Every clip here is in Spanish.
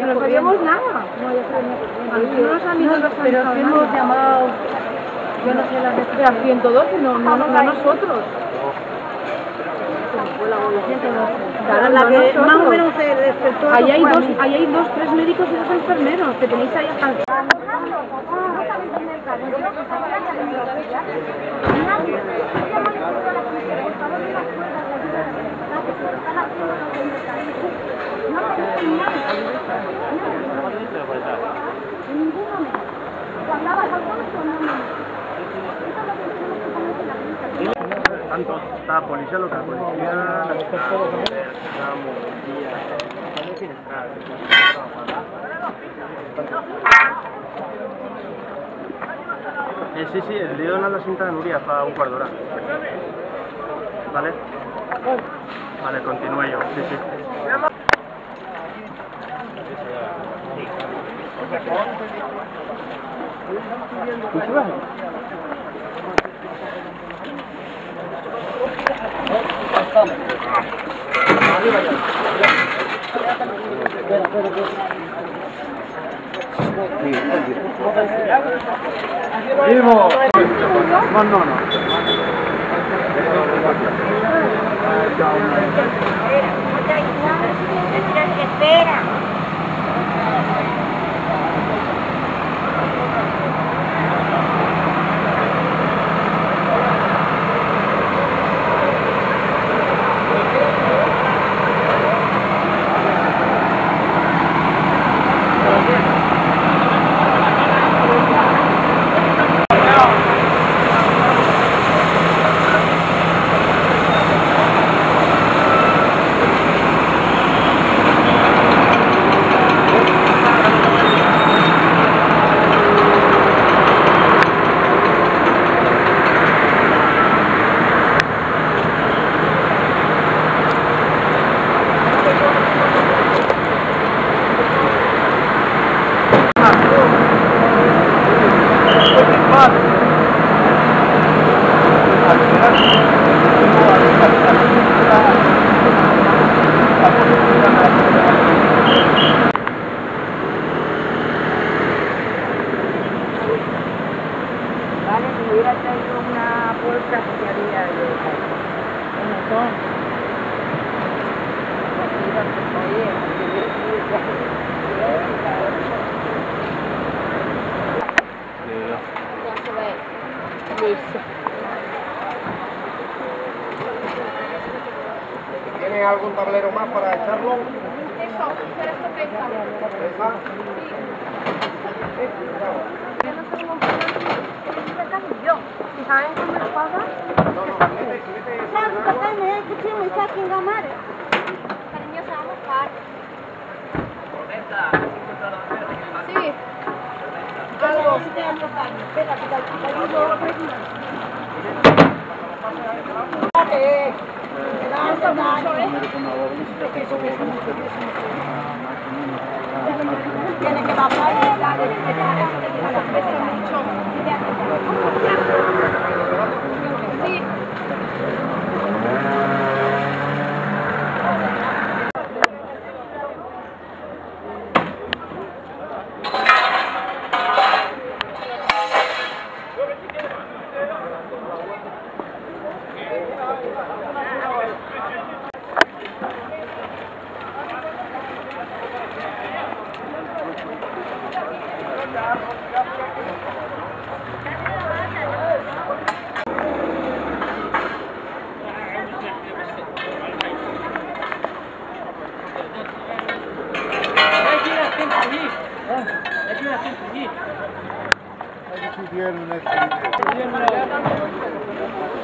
No sabíamos nada. No nos han ido los Pero que hemos llamado, yo no sé a 112, no, no, no, no nosotros. Claro, la que más o menos se despertó. Ahí hay a dos, ahí hay dos, tres médicos y dos enfermeros que tenéis ahí hasta Tanto la policía local, policía Eh, sí, sí, el lío en la cinta de Nuria fa un quart d'hora. Vale? Vale, continúe yo, sí, sí. ¡Vivo! No, no, no. Espera. Vale, si hubiera traído una puerta que había de un montón. ¿Tienen algún tablero más para echarlo? Eso, pero esto pesa. ¿Pesa? Yo Tiene que Dinheiro, né? Dinheiro, né?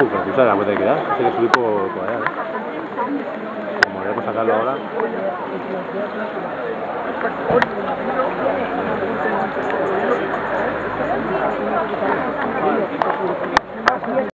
Uy, pero aquí la puede quedar. Hay que subir por, por allá, ¿eh? Como haremos sacarlo ahora.